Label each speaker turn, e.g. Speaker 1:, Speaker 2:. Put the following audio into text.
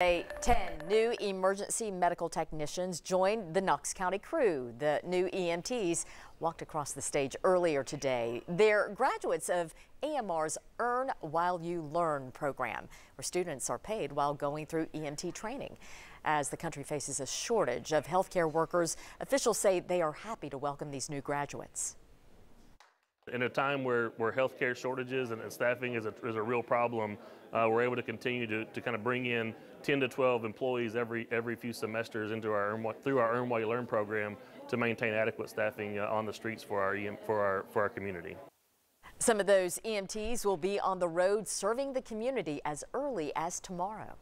Speaker 1: A 10 new emergency medical technicians joined the Knox County crew. The new EMTs walked across the stage earlier today. They're graduates of AMR's Earn While You Learn program, where students are paid while going through EMT training. As the country faces a shortage of healthcare workers, officials say they are happy to welcome these new graduates.
Speaker 2: In a time where, where healthcare shortages and, and staffing is a, is a real problem, uh, we're able to continue to, to kind of bring in 10 to 12 employees every every few semesters into our Earn, through our Earn While You Learn program to maintain adequate staffing uh, on the streets for our for our for our community.
Speaker 1: Some of those EMTs will be on the road serving the community as early as tomorrow.